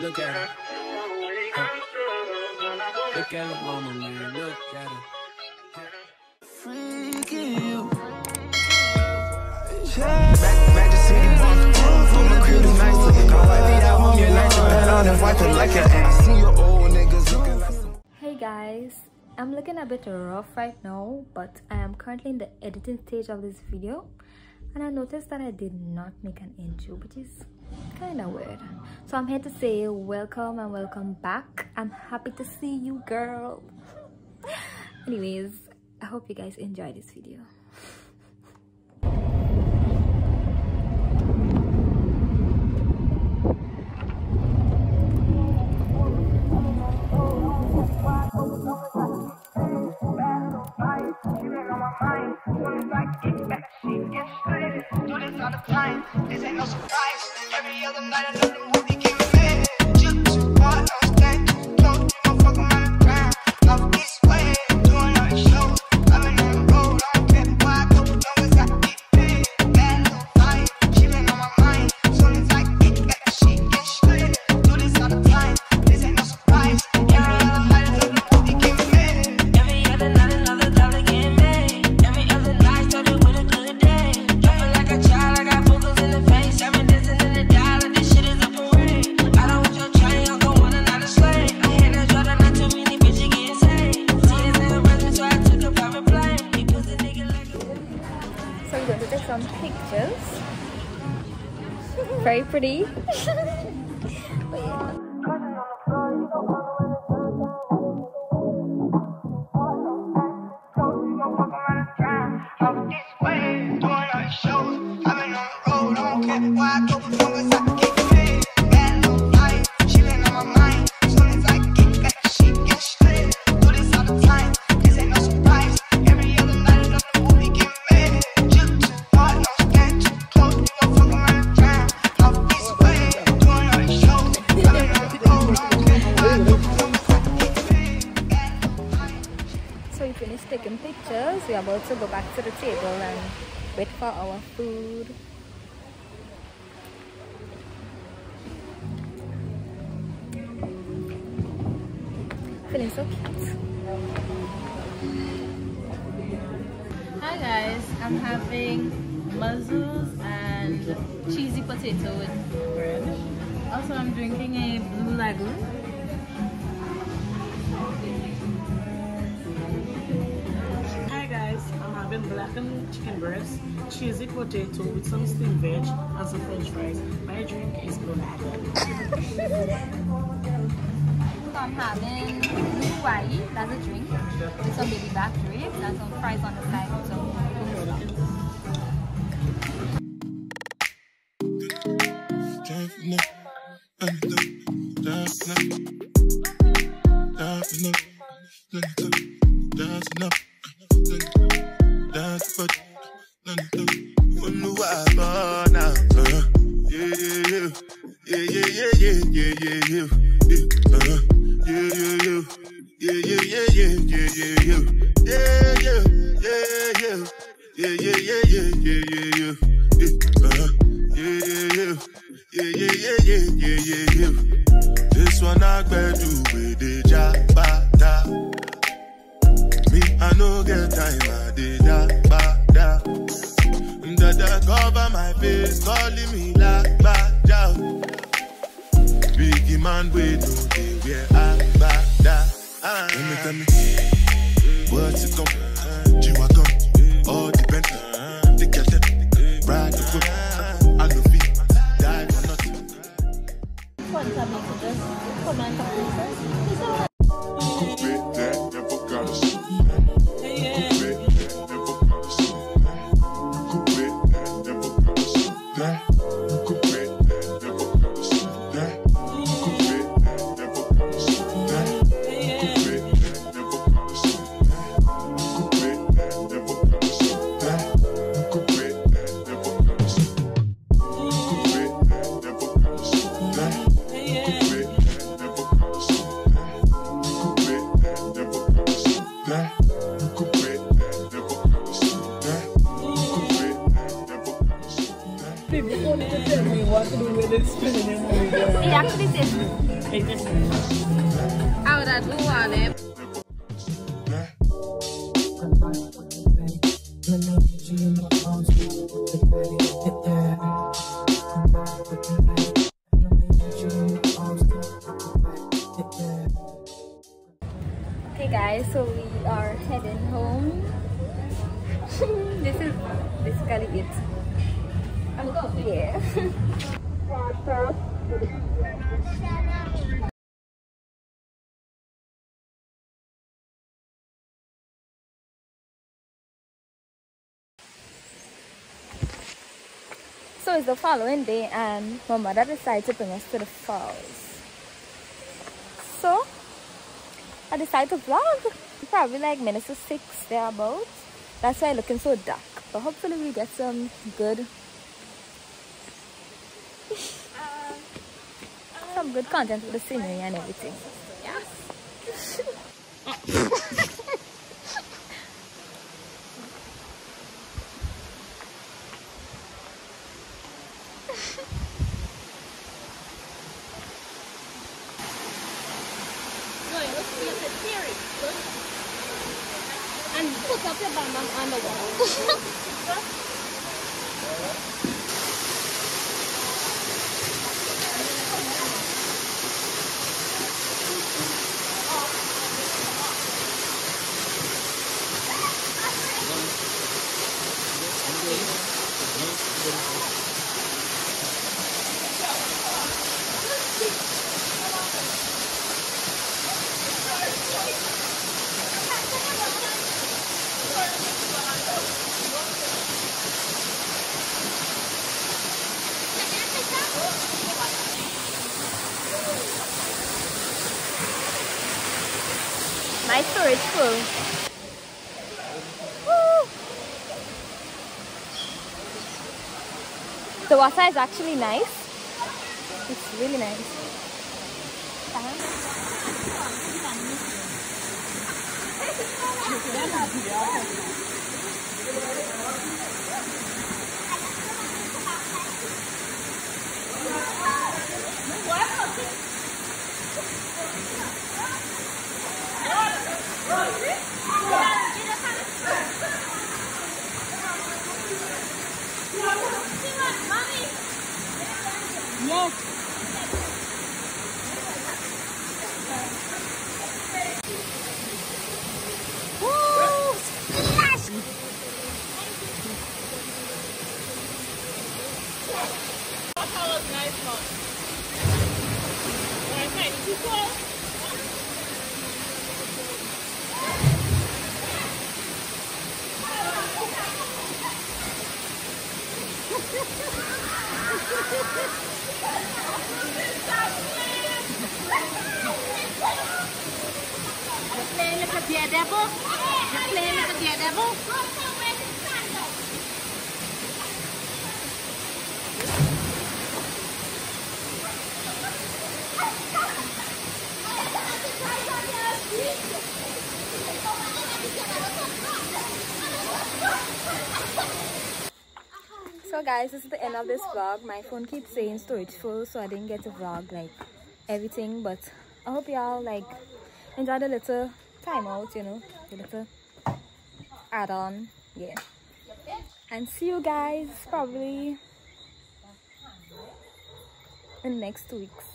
Look at her. Look at her mama, man. Look at her. Freaky you. Back, back to city, from the crib nice looking. I home, you're nice on and wipe it like I see your old niggas looking like some. Hey guys, I'm looking a bit rough right now, but I am currently in the editing stage of this video and I noticed that I did not make an intro which is kind of weird. So I'm here to say welcome and welcome back. I'm happy to see you girl. Anyways I hope you guys enjoy this video Every other night I know the very pretty To go back to the table and wait for our food. Feeling so cute. Hi guys, I'm having mussels and cheesy potato with bread. Also, I'm drinking a blue lagoon. Having blackened chicken breast, cheesy potato with some steamed veg and some french fries. My drink is black. So I'm having blue Hawaii, that's a drink, with some baby back ribs and some fries on the side with some This Cover my face, calling me like bada. Biggie man, we do they wear agbada. Let me tell me, what's it come? This spinning in It actually says Hey, this is How would I do on it? Okay guys, so we are heading home. this is basically it. I'm going. Yeah. So it's the following day and my mother decided to bring us to the falls. So I decided to vlog. Probably like minutes to six thereabouts. That's why looking so dark. But hopefully we get some good some good content with the scenery and everything. And put up your bum on the wall. My Woo! The water is actually nice. It's really nice. Playing like daredevil? You're playing like a daredevil? So guys, this is the end of this vlog. My phone keeps saying storage full, so I didn't get to vlog like everything. But I hope y'all like enjoy the little time out, you know, little add-on, yeah. And see you guys probably in next two weeks.